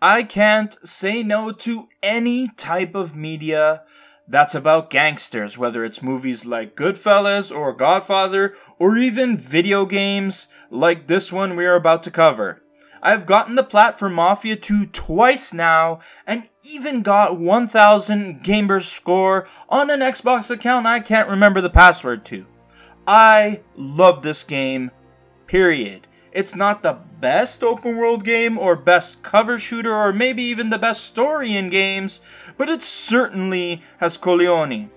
I can't say no to any type of media that's about gangsters, whether it's movies like Goodfellas or Godfather, or even video games like this one we are about to cover. I've gotten the plat for Mafia 2 twice now, and even got 1000 gamer score on an Xbox account I can't remember the password to. I love this game, period. It's not the best open world game or best cover shooter or maybe even the best story in games, but it certainly has Corleone.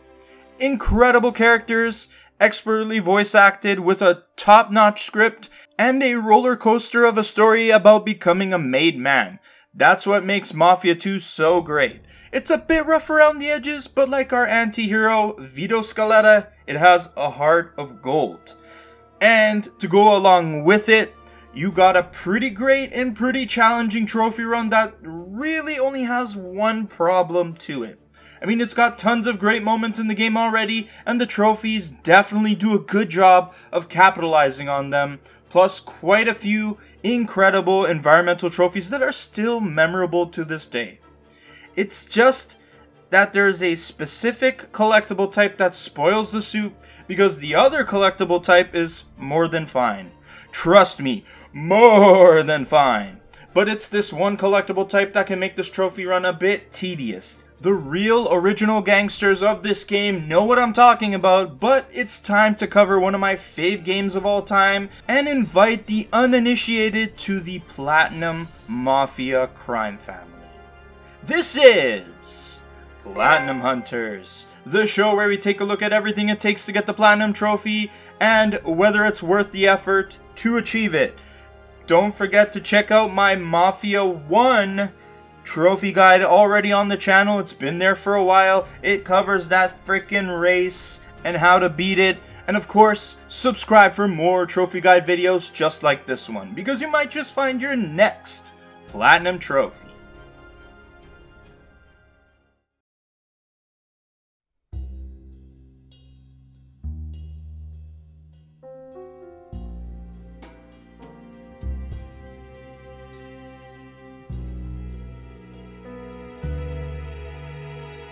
Incredible characters, expertly voice acted with a top notch script, and a roller coaster of a story about becoming a made man. That's what makes Mafia 2 so great. It's a bit rough around the edges, but like our anti hero, Vito Scaletta, it has a heart of gold. And to go along with it, you got a pretty great and pretty challenging trophy run that really only has one problem to it. I mean, it's got tons of great moments in the game already, and the trophies definitely do a good job of capitalizing on them, plus quite a few incredible environmental trophies that are still memorable to this day. It's just that there's a specific collectible type that spoils the soup because the other collectible type is more than fine. Trust me, more than fine. But it's this one collectible type that can make this trophy run a bit tedious. The real original gangsters of this game know what I'm talking about, but it's time to cover one of my fave games of all time and invite the uninitiated to the Platinum Mafia crime family. This is Platinum Hunters, the show where we take a look at everything it takes to get the Platinum Trophy and whether it's worth the effort to achieve it. Don't forget to check out my Mafia 1 trophy guide already on the channel. It's been there for a while. It covers that freaking race and how to beat it. And of course, subscribe for more trophy guide videos just like this one, because you might just find your next Platinum Trophy.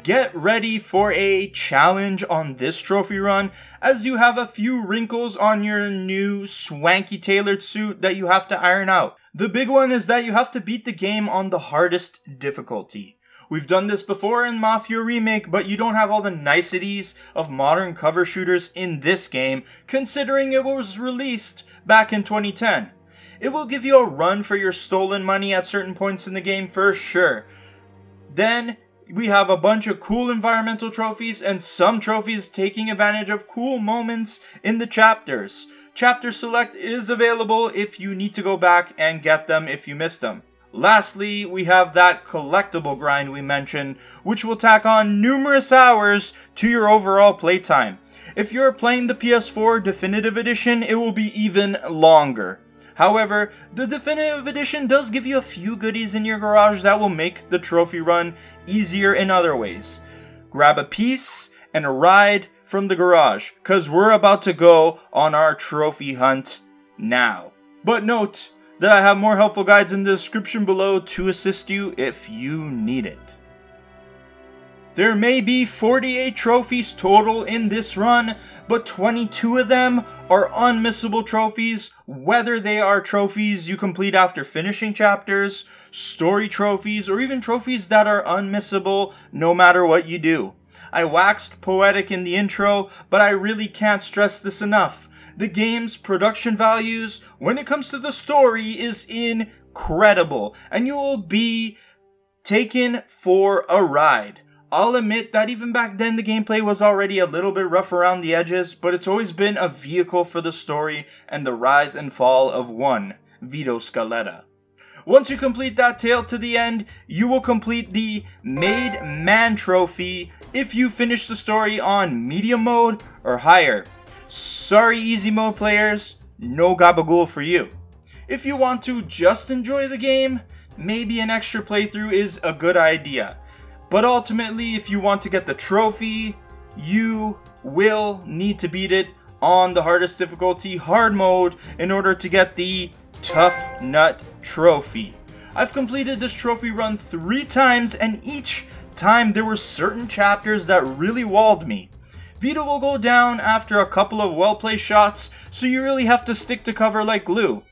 Get ready for a challenge on this trophy run as you have a few wrinkles on your new swanky tailored suit that you have to iron out. The big one is that you have to beat the game on the hardest difficulty. We've done this before in Mafia Remake, but you don't have all the niceties of modern cover shooters in this game, considering it was released back in 2010. It will give you a run for your stolen money at certain points in the game for sure. Then we have a bunch of cool environmental trophies and some trophies taking advantage of cool moments in the chapters. Chapter Select is available if you need to go back and get them if you missed them. Lastly, we have that collectible grind we mentioned, which will tack on numerous hours to your overall playtime. If you're playing the PS4 Definitive Edition, it will be even longer. However, the Definitive Edition does give you a few goodies in your garage that will make the trophy run easier in other ways. Grab a piece and a ride from the garage, cause we're about to go on our trophy hunt now. But note that I have more helpful guides in the description below to assist you if you need it. There may be 48 trophies total in this run, but 22 of them are unmissable trophies, whether they are trophies you complete after finishing chapters, story trophies, or even trophies that are unmissable no matter what you do. I waxed poetic in the intro, but I really can't stress this enough. The game's production values, when it comes to the story, is incredible, and you will be taken for a ride. I'll admit that even back then the gameplay was already a little bit rough around the edges, but it's always been a vehicle for the story and the rise and fall of one, Vito Scaletta. Once you complete that tale to the end, you will complete the Made Man Trophy if you finish the story on medium mode or higher. Sorry easy mode players, no gabagool for you. If you want to just enjoy the game, maybe an extra playthrough is a good idea. But ultimately, if you want to get the trophy, you will need to beat it on the hardest difficulty, hard mode, in order to get the Tough Nut Trophy. I've completed this trophy run three times and each time there were certain chapters that really walled me. Vito will go down after a couple of well-placed shots, so you really have to stick to cover like glue.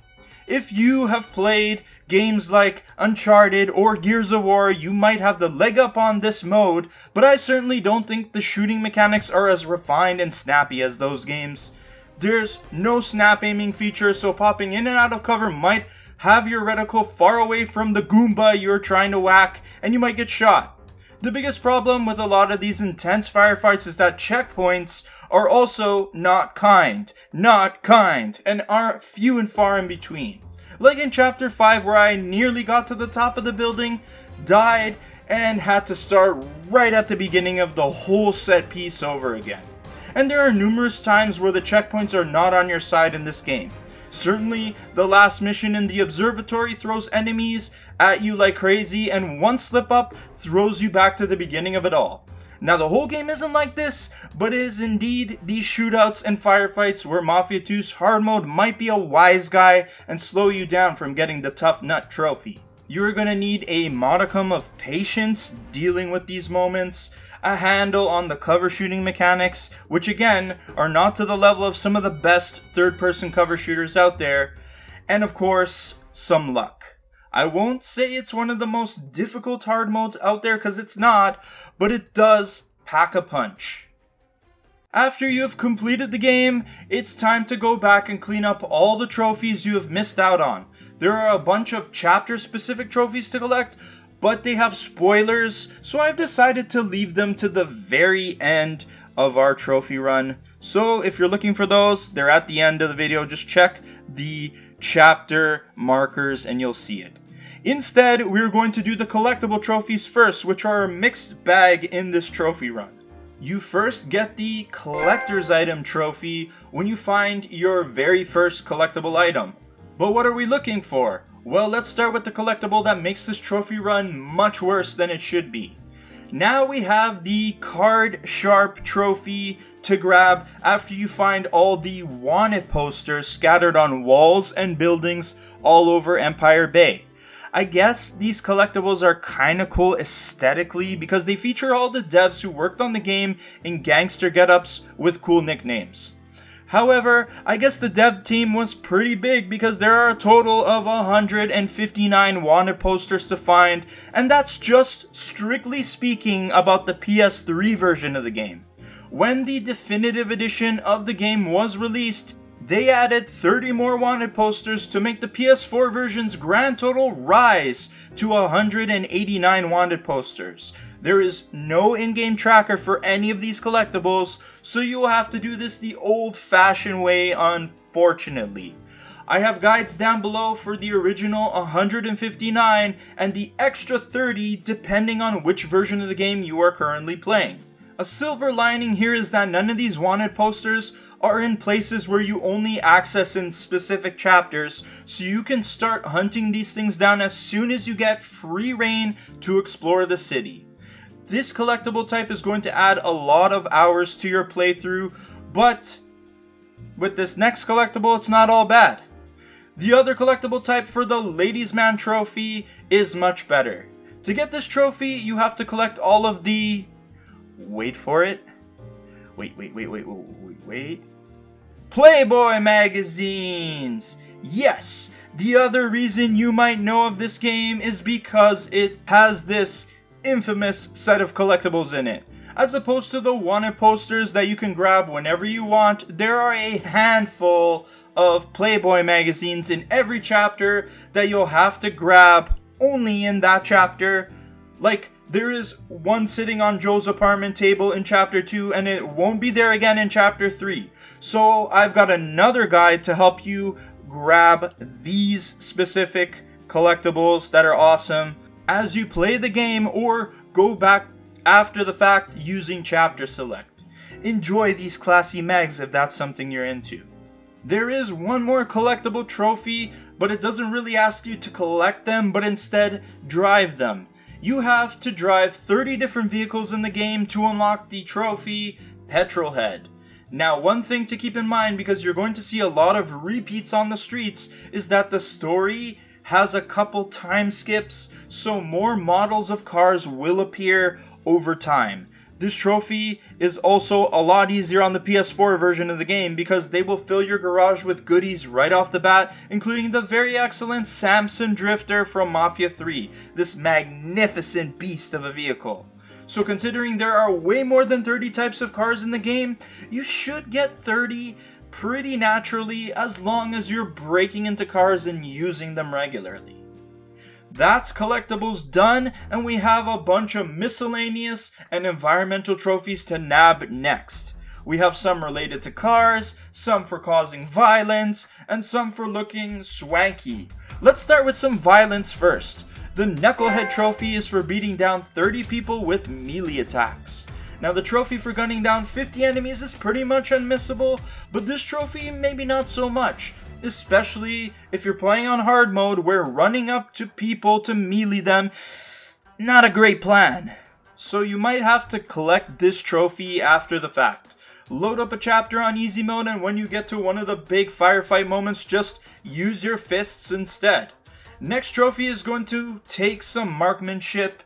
If you have played games like Uncharted or Gears of War, you might have the leg up on this mode, but I certainly don't think the shooting mechanics are as refined and snappy as those games. There's no snap aiming feature, so popping in and out of cover might have your reticle far away from the Goomba you're trying to whack, and you might get shot. The biggest problem with a lot of these intense firefights is that checkpoints are also not kind. Not kind, and are few and far in between. Like in chapter 5 where I nearly got to the top of the building, died, and had to start right at the beginning of the whole set piece over again. And there are numerous times where the checkpoints are not on your side in this game. Certainly, the last mission in the observatory throws enemies at you like crazy, and one slip up throws you back to the beginning of it all. Now, the whole game isn't like this, but it is indeed these shootouts and firefights where Mafia 2's hard mode might be a wise guy and slow you down from getting the Tough Nut trophy. You're gonna need a modicum of patience dealing with these moments, a handle on the cover shooting mechanics, which again are not to the level of some of the best third person cover shooters out there, and of course, some luck. I won't say it's one of the most difficult hard modes out there because it's not, but it does pack a punch. After you have completed the game, it's time to go back and clean up all the trophies you have missed out on. There are a bunch of chapter specific trophies to collect, but they have spoilers, so I've decided to leave them to the very end of our trophy run. So if you're looking for those, they're at the end of the video. Just check the chapter markers and you'll see it. Instead, we're going to do the collectible trophies first, which are a mixed bag in this trophy run. You first get the collector's item trophy when you find your very first collectible item. But what are we looking for? Well, let's start with the collectible that makes this trophy run much worse than it should be. Now we have the Card Sharp trophy to grab after you find all the wanted posters scattered on walls and buildings all over Empire Bay. I guess these collectibles are kinda cool aesthetically because they feature all the devs who worked on the game in gangster getups with cool nicknames. However, I guess the dev team was pretty big because there are a total of 159 wanted posters to find, and that's just strictly speaking about the PS3 version of the game. When the definitive edition of the game was released, they added 30 more wanted posters to make the PS4 version's grand total rise to 189 wanted posters. There is no in-game tracker for any of these collectibles, so you will have to do this the old-fashioned way unfortunately. I have guides down below for the original 159 and the extra 30 depending on which version of the game you are currently playing. A silver lining here is that none of these wanted posters are in places where you only access in specific chapters, so you can start hunting these things down as soon as you get free reign to explore the city. This collectible type is going to add a lot of hours to your playthrough, but with this next collectible, it's not all bad. The other collectible type for the Ladies Man trophy is much better. To get this trophy, you have to collect all of the Wait for it. Wait, wait, wait, wait, wait, wait. wait. Playboy magazines! Yes! The other reason you might know of this game is because it has this infamous set of collectibles in it. As opposed to the wanted posters that you can grab whenever you want, there are a handful of Playboy magazines in every chapter that you'll have to grab only in that chapter. Like, there is one sitting on Joe's apartment table in chapter 2 and it won't be there again in chapter 3. So I've got another guide to help you grab these specific collectibles that are awesome as you play the game or go back after the fact using chapter select. Enjoy these classy mags if that's something you're into. There is one more collectible trophy, but it doesn't really ask you to collect them, but instead drive them you have to drive 30 different vehicles in the game to unlock the trophy Petrolhead. Now, one thing to keep in mind because you're going to see a lot of repeats on the streets is that the story has a couple time skips, so more models of cars will appear over time. This trophy is also a lot easier on the PS4 version of the game because they will fill your garage with goodies right off the bat, including the very excellent Samson Drifter from Mafia 3, this magnificent beast of a vehicle. So considering there are way more than 30 types of cars in the game, you should get 30 pretty naturally as long as you're breaking into cars and using them regularly. That's collectibles done, and we have a bunch of miscellaneous and environmental trophies to nab next. We have some related to cars, some for causing violence, and some for looking swanky. Let's start with some violence first. The Knucklehead trophy is for beating down 30 people with melee attacks. Now the trophy for gunning down 50 enemies is pretty much unmissable, but this trophy maybe not so much especially if you're playing on hard mode where running up to people to melee them, not a great plan. So you might have to collect this trophy after the fact. Load up a chapter on easy mode and when you get to one of the big firefight moments, just use your fists instead. Next trophy is going to take some marksmanship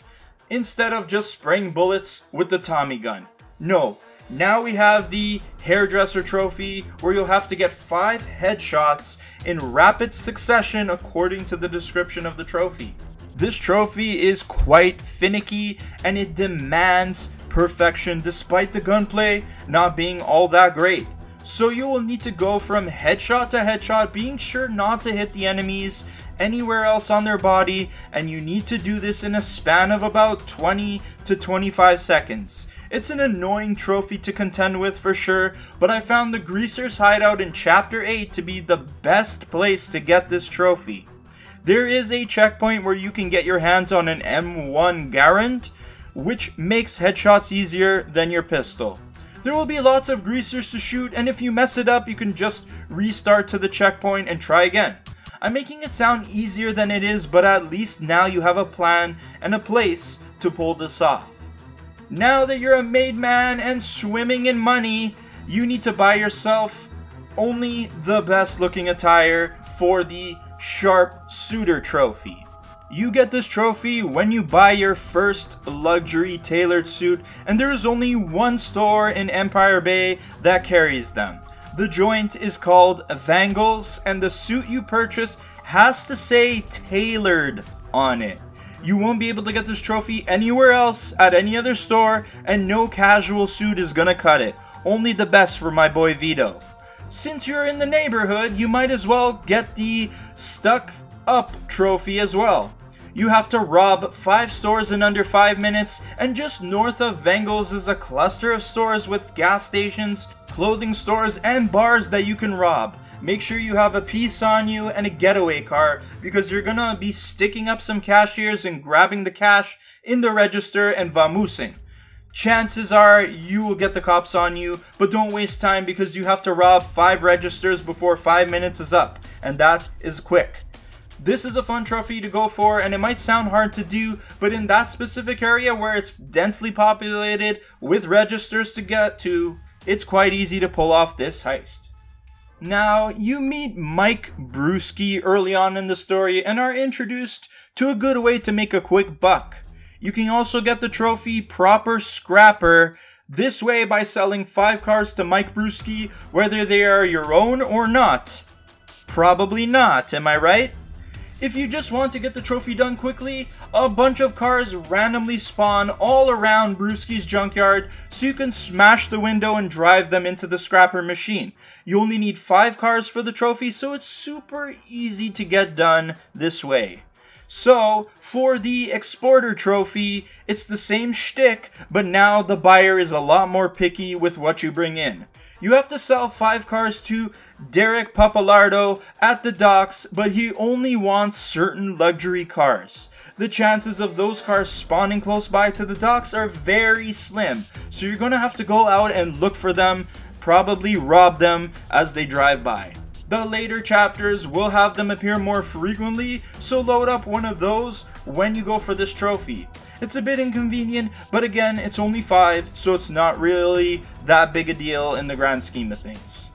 instead of just spraying bullets with the Tommy gun. No, now we have the Hairdresser Trophy, where you'll have to get 5 headshots in rapid succession according to the description of the trophy. This trophy is quite finicky and it demands perfection despite the gunplay not being all that great. So you will need to go from headshot to headshot, being sure not to hit the enemies anywhere else on their body, and you need to do this in a span of about 20 to 25 seconds. It's an annoying trophy to contend with for sure, but I found the Greaser's Hideout in Chapter 8 to be the best place to get this trophy. There is a checkpoint where you can get your hands on an M1 Garand, which makes headshots easier than your pistol. There will be lots of greasers to shoot, and if you mess it up, you can just restart to the checkpoint and try again. I'm making it sound easier than it is, but at least now you have a plan and a place to pull this off. Now that you're a made man and swimming in money, you need to buy yourself only the best looking attire for the Sharp Suitor Trophy. You get this trophy when you buy your first luxury tailored suit, and there is only one store in Empire Bay that carries them. The joint is called Vangel's, and the suit you purchase has to say tailored on it. You won't be able to get this trophy anywhere else at any other store, and no casual suit is gonna cut it. Only the best for my boy Vito. Since you're in the neighborhood, you might as well get the Stuck Up trophy as well. You have to rob 5 stores in under 5 minutes, and just north of Vangel's is a cluster of stores with gas stations, clothing stores, and bars that you can rob make sure you have a piece on you and a getaway car because you're gonna be sticking up some cashiers and grabbing the cash in the register and vamoosing. Chances are you will get the cops on you, but don't waste time because you have to rob 5 registers before 5 minutes is up, and that is quick. This is a fun trophy to go for, and it might sound hard to do, but in that specific area where it's densely populated with registers to get to, it's quite easy to pull off this heist. Now, you meet Mike Bruski early on in the story and are introduced to a good way to make a quick buck. You can also get the trophy Proper Scrapper this way by selling 5 cars to Mike Bruski, whether they are your own or not. Probably not, am I right? If you just want to get the trophy done quickly, a bunch of cars randomly spawn all around Bruski's junkyard so you can smash the window and drive them into the scrapper machine. You only need 5 cars for the trophy so it's super easy to get done this way. So, for the Exporter trophy, it's the same shtick, but now the buyer is a lot more picky with what you bring in. You have to sell 5 cars to Derek Pappalardo at the docks, but he only wants certain luxury cars. The chances of those cars spawning close by to the docks are very slim, so you're gonna have to go out and look for them, probably rob them as they drive by. The later chapters will have them appear more frequently, so load up one of those when you go for this trophy. It's a bit inconvenient, but again, it's only 5, so it's not really that big a deal in the grand scheme of things.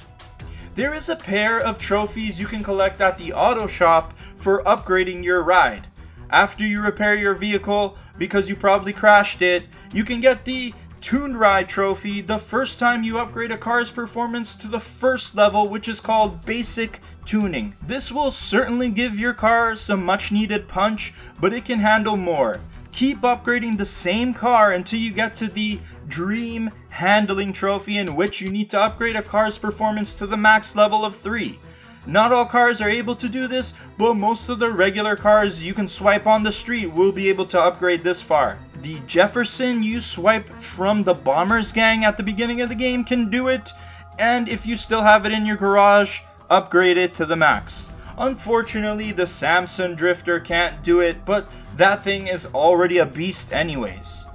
There is a pair of trophies you can collect at the auto shop for upgrading your ride. After you repair your vehicle because you probably crashed it, you can get the Tuned Ride trophy the first time you upgrade a car's performance to the first level which is called Basic Tuning. This will certainly give your car some much needed punch, but it can handle more. Keep upgrading the same car until you get to the Dream Handling Trophy in which you need to upgrade a car's performance to the max level of 3. Not all cars are able to do this, but most of the regular cars you can swipe on the street will be able to upgrade this far. The Jefferson you swipe from the Bombers gang at the beginning of the game can do it, and if you still have it in your garage, upgrade it to the max. Unfortunately, the Samson Drifter can't do it, but that thing is already a beast anyways.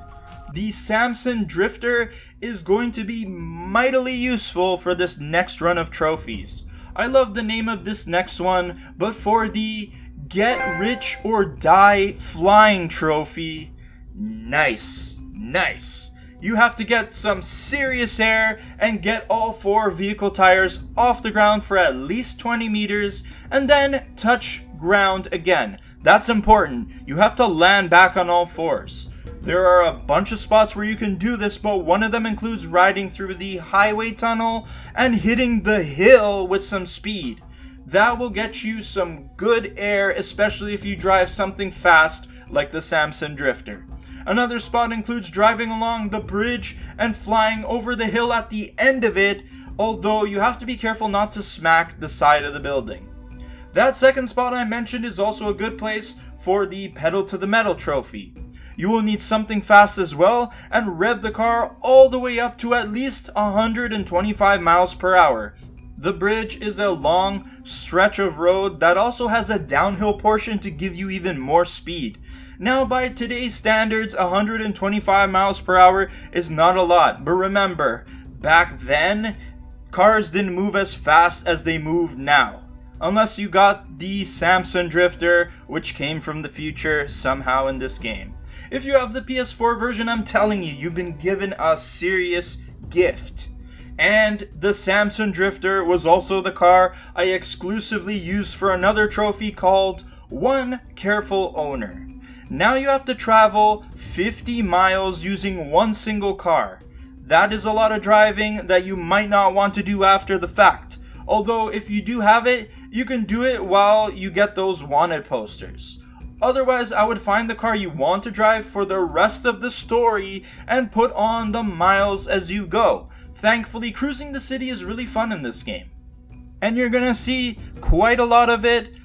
The Samson Drifter is going to be mightily useful for this next run of trophies. I love the name of this next one, but for the Get Rich or Die Flying Trophy, nice, nice. You have to get some serious air and get all four vehicle tires off the ground for at least 20 meters and then touch ground again. That's important. You have to land back on all fours. There are a bunch of spots where you can do this, but one of them includes riding through the highway tunnel and hitting the hill with some speed. That will get you some good air, especially if you drive something fast like the Samson Drifter. Another spot includes driving along the bridge and flying over the hill at the end of it, although you have to be careful not to smack the side of the building. That second spot I mentioned is also a good place for the Pedal to the Metal trophy. You will need something fast as well and rev the car all the way up to at least 125 miles per hour. The bridge is a long stretch of road that also has a downhill portion to give you even more speed. Now by today's standards, 125 miles per hour is not a lot, but remember, back then, cars didn't move as fast as they move now. Unless you got the Samson Drifter, which came from the future somehow in this game. If you have the PS4 version, I'm telling you, you've been given a serious gift. And the Samson Drifter was also the car I exclusively used for another trophy called One Careful Owner. Now you have to travel 50 miles using one single car. That is a lot of driving that you might not want to do after the fact. Although if you do have it, you can do it while you get those wanted posters. Otherwise, I would find the car you want to drive for the rest of the story and put on the miles as you go. Thankfully, cruising the city is really fun in this game. And you're gonna see quite a lot of it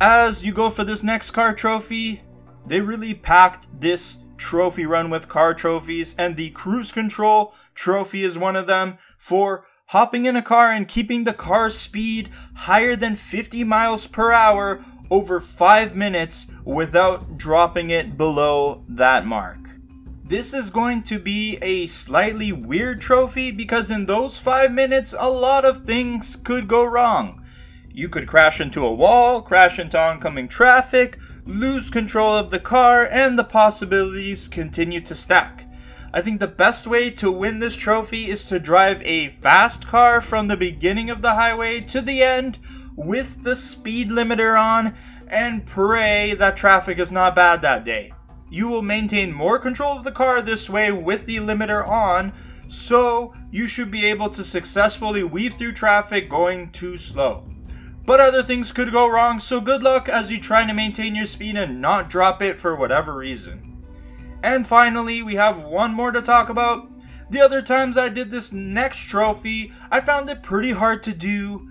as you go for this next car trophy. They really packed this trophy run with car trophies, and the cruise control trophy is one of them for hopping in a car and keeping the car's speed higher than 50 miles per hour over 5 minutes without dropping it below that mark. This is going to be a slightly weird trophy because in those 5 minutes a lot of things could go wrong. You could crash into a wall, crash into oncoming traffic, lose control of the car, and the possibilities continue to stack. I think the best way to win this trophy is to drive a fast car from the beginning of the highway to the end with the speed limiter on and pray that traffic is not bad that day. You will maintain more control of the car this way with the limiter on, so you should be able to successfully weave through traffic going too slow. But other things could go wrong, so good luck as you try to maintain your speed and not drop it for whatever reason. And finally, we have one more to talk about. The other times I did this next trophy, I found it pretty hard to do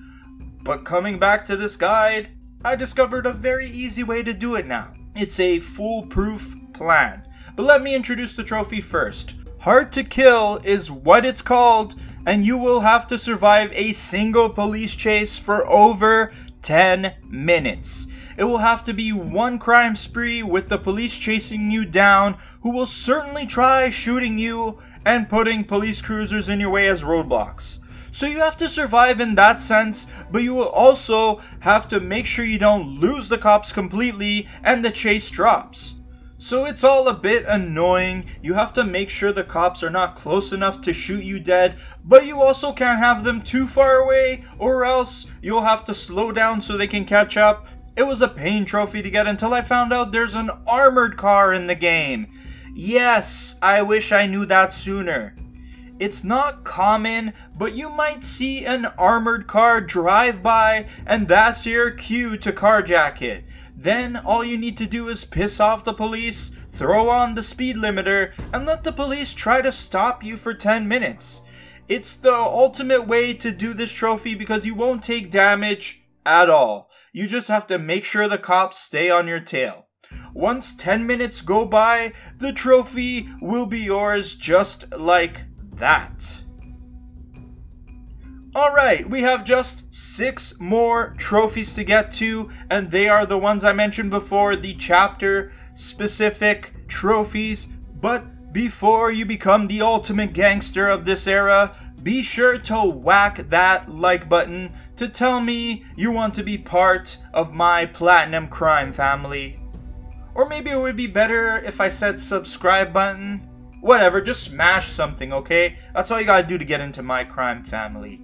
but coming back to this guide, I discovered a very easy way to do it now. It's a foolproof plan. But let me introduce the trophy first. Hard to Kill is what it's called, and you will have to survive a single police chase for over 10 minutes. It will have to be one crime spree with the police chasing you down, who will certainly try shooting you and putting police cruisers in your way as roadblocks. So you have to survive in that sense, but you will also have to make sure you don't lose the cops completely and the chase drops. So it's all a bit annoying. You have to make sure the cops are not close enough to shoot you dead, but you also can't have them too far away, or else you'll have to slow down so they can catch up. It was a pain trophy to get until I found out there's an armored car in the game. Yes, I wish I knew that sooner. It's not common, but you might see an armored car drive by, and that's your cue to carjack it. Then all you need to do is piss off the police, throw on the speed limiter, and let the police try to stop you for 10 minutes. It's the ultimate way to do this trophy because you won't take damage at all. You just have to make sure the cops stay on your tail. Once 10 minutes go by, the trophy will be yours just like that. Alright, we have just six more trophies to get to, and they are the ones I mentioned before, the chapter specific trophies. But before you become the ultimate gangster of this era, be sure to whack that like button to tell me you want to be part of my Platinum Crime family. Or maybe it would be better if I said subscribe button. Whatever, just smash something, okay? That's all you gotta do to get into my crime family.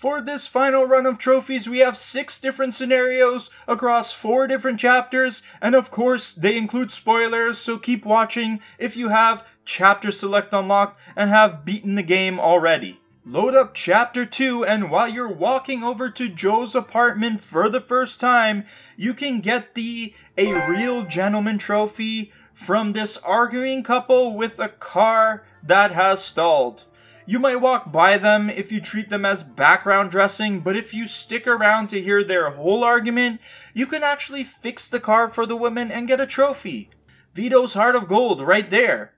For this final run of trophies, we have six different scenarios across four different chapters, and of course, they include spoilers, so keep watching if you have chapter select unlocked and have beaten the game already. Load up chapter 2 and while you're walking over to Joe's apartment for the first time, you can get the A Real Gentleman trophy from this arguing couple with a car that has stalled. You might walk by them if you treat them as background dressing, but if you stick around to hear their whole argument, you can actually fix the car for the woman and get a trophy. Vito's Heart of Gold right there.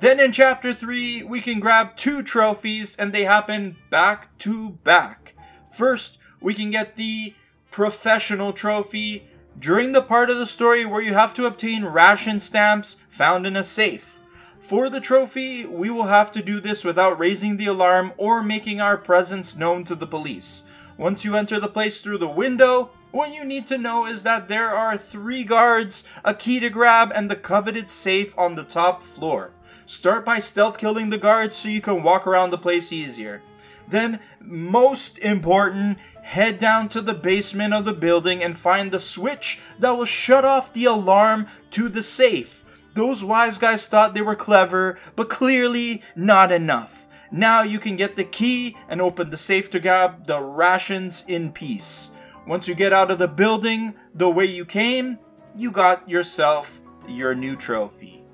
Then in chapter 3, we can grab two trophies and they happen back to back. First, we can get the professional trophy during the part of the story where you have to obtain ration stamps found in a safe. For the trophy, we will have to do this without raising the alarm or making our presence known to the police. Once you enter the place through the window, what you need to know is that there are three guards, a key to grab, and the coveted safe on the top floor. Start by stealth killing the guards so you can walk around the place easier. Then, most important, head down to the basement of the building and find the switch that will shut off the alarm to the safe. Those wise guys thought they were clever, but clearly not enough. Now you can get the key and open the safe to grab the rations in peace. Once you get out of the building the way you came, you got yourself your new trophy.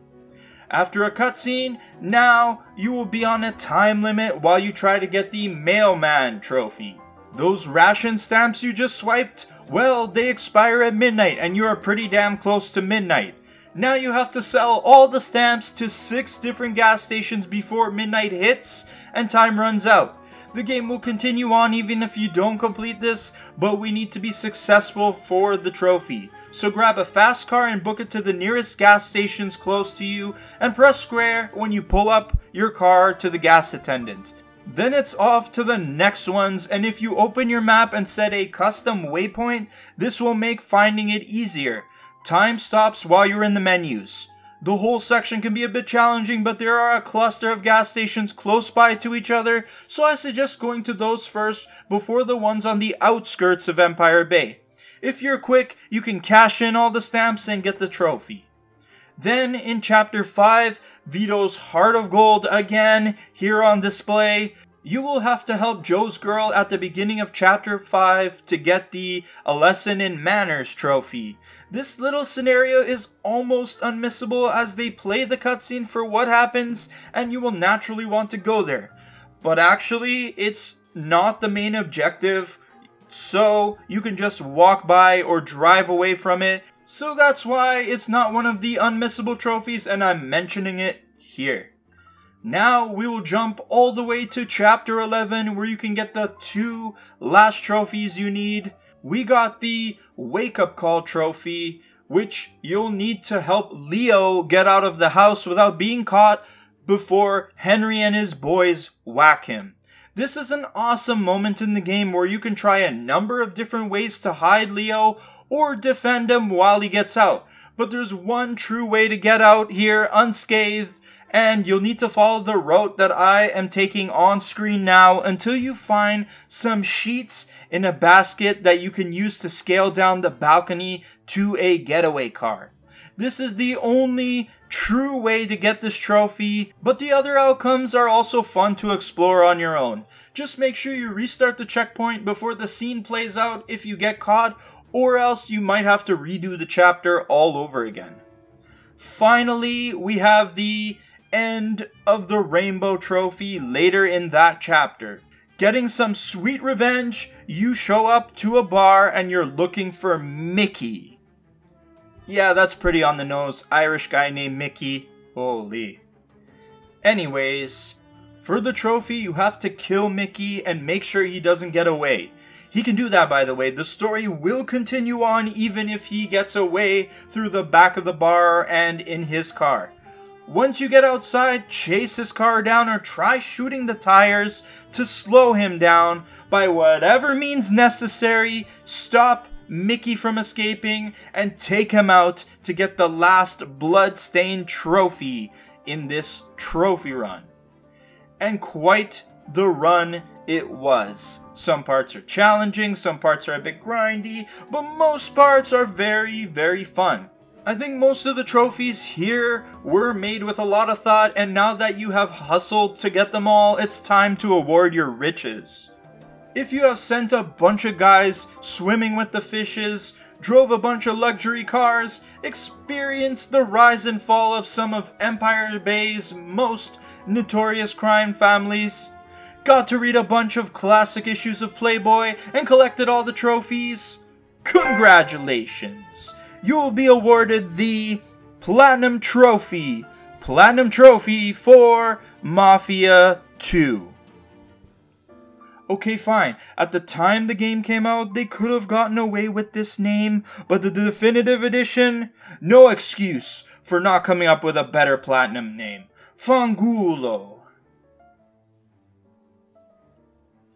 After a cutscene, now you will be on a time limit while you try to get the Mailman trophy. Those ration stamps you just swiped, well, they expire at midnight and you are pretty damn close to midnight. Now you have to sell all the stamps to 6 different gas stations before midnight hits and time runs out. The game will continue on even if you don't complete this, but we need to be successful for the trophy. So grab a fast car and book it to the nearest gas stations close to you and press square when you pull up your car to the gas attendant. Then it's off to the next ones and if you open your map and set a custom waypoint, this will make finding it easier. Time stops while you're in the menus. The whole section can be a bit challenging, but there are a cluster of gas stations close by to each other, so I suggest going to those first before the ones on the outskirts of Empire Bay. If you're quick, you can cash in all the stamps and get the trophy. Then in chapter 5, Vito's Heart of Gold again here on display. You will have to help Joe's girl at the beginning of chapter 5 to get the A Lesson in Manners trophy. This little scenario is almost unmissable as they play the cutscene for what happens and you will naturally want to go there. But actually, it's not the main objective so you can just walk by or drive away from it. So that's why it's not one of the unmissable trophies and I'm mentioning it here. Now we will jump all the way to chapter 11 where you can get the two last trophies you need. We got the wake up call trophy which you'll need to help Leo get out of the house without being caught before Henry and his boys whack him. This is an awesome moment in the game where you can try a number of different ways to hide Leo or defend him while he gets out. but there's one true way to get out here unscathed, and you'll need to follow the route that I am taking on screen now until you find some sheets in a basket that you can use to scale down the balcony to a getaway car. This is the only true way to get this trophy, but the other outcomes are also fun to explore on your own. Just make sure you restart the checkpoint before the scene plays out if you get caught, or else you might have to redo the chapter all over again. Finally, we have the end of the Rainbow Trophy later in that chapter. Getting some sweet revenge, you show up to a bar and you're looking for Mickey. Yeah, that's pretty on the nose. Irish guy named Mickey. Holy. Anyways, for the trophy, you have to kill Mickey and make sure he doesn't get away. He can do that, by the way. The story will continue on even if he gets away through the back of the bar and in his car. Once you get outside, chase his car down or try shooting the tires to slow him down by whatever means necessary. Stop Mickey from escaping and take him out to get the last blood-stained trophy in this trophy run and quite the run it was. Some parts are challenging, some parts are a bit grindy, but most parts are very, very fun. I think most of the trophies here were made with a lot of thought, and now that you have hustled to get them all, it's time to award your riches. If you have sent a bunch of guys swimming with the fishes, drove a bunch of luxury cars, experienced the rise and fall of some of Empire Bay's most notorious crime families, got to read a bunch of classic issues of Playboy, and collected all the trophies, congratulations! You will be awarded the Platinum Trophy. Platinum Trophy for Mafia 2. Okay, fine. At the time the game came out, they could have gotten away with this name, but the definitive edition, no excuse for not coming up with a better platinum name. Fangulo.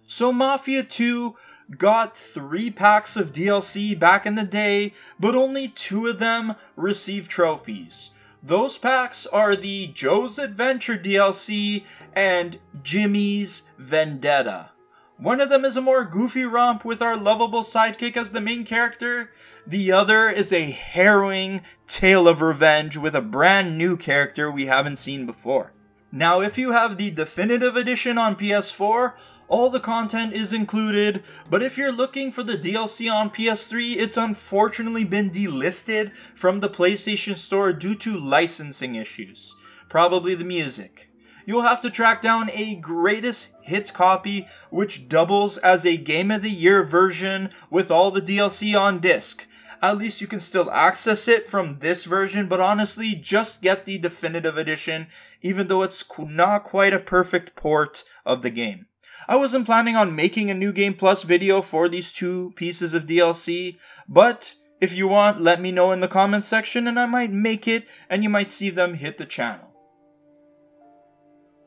So Mafia 2 got three packs of DLC back in the day, but only two of them received trophies. Those packs are the Joe's Adventure DLC and Jimmy's Vendetta. One of them is a more goofy romp with our lovable sidekick as the main character. The other is a harrowing tale of revenge with a brand new character we haven't seen before. Now, if you have the definitive edition on PS4, all the content is included, but if you're looking for the DLC on PS3, it's unfortunately been delisted from the PlayStation Store due to licensing issues. Probably the music you'll have to track down a greatest hits copy, which doubles as a Game of the Year version with all the DLC on disc. At least you can still access it from this version, but honestly, just get the definitive edition, even though it's not quite a perfect port of the game. I wasn't planning on making a New Game Plus video for these two pieces of DLC, but if you want, let me know in the comments section and I might make it and you might see them hit the channel.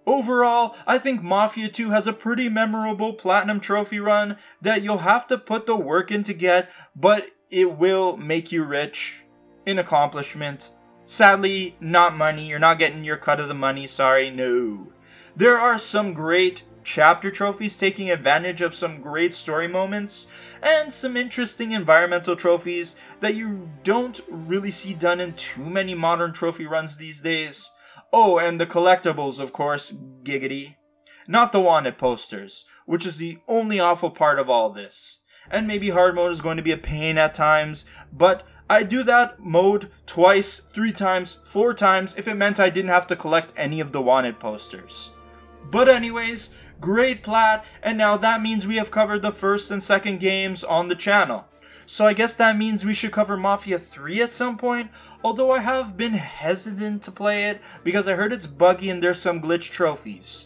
Overall, I think Mafia 2 has a pretty memorable Platinum Trophy run that you'll have to put the work in to get, but it will make you rich in accomplishment. Sadly, not money. You're not getting your cut of the money. Sorry, no. There are some great chapter trophies taking advantage of some great story moments, and some interesting environmental trophies that you don't really see done in too many modern trophy runs these days. Oh, and the collectibles, of course, giggity. Not the wanted posters, which is the only awful part of all this. And maybe hard mode is going to be a pain at times, but I'd do that mode twice, three times, four times if it meant I didn't have to collect any of the wanted posters. But anyways, great plat, and now that means we have covered the first and second games on the channel. So I guess that means we should cover Mafia 3 at some point, although I have been hesitant to play it because I heard it's buggy and there's some glitch trophies.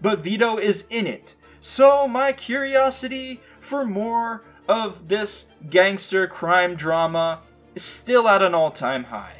But Vito is in it, so my curiosity for more of this gangster crime drama is still at an all-time high.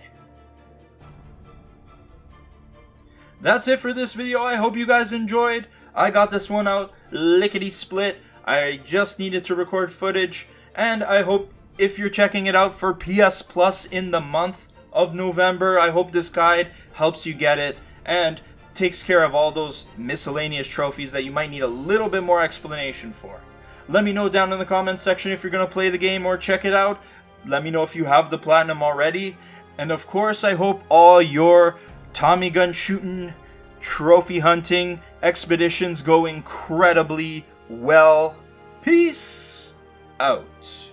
That's it for this video. I hope you guys enjoyed. I got this one out lickety split. I just needed to record footage and I hope if you're checking it out for PS Plus in the month of November. I hope this guide helps you get it and takes care of all those miscellaneous trophies that you might need a little bit more explanation for. Let me know down in the comments section if you're going to play the game or check it out. Let me know if you have the platinum already. And of course, I hope all your Tommy gun shooting, trophy hunting expeditions go incredibly well. Peace out.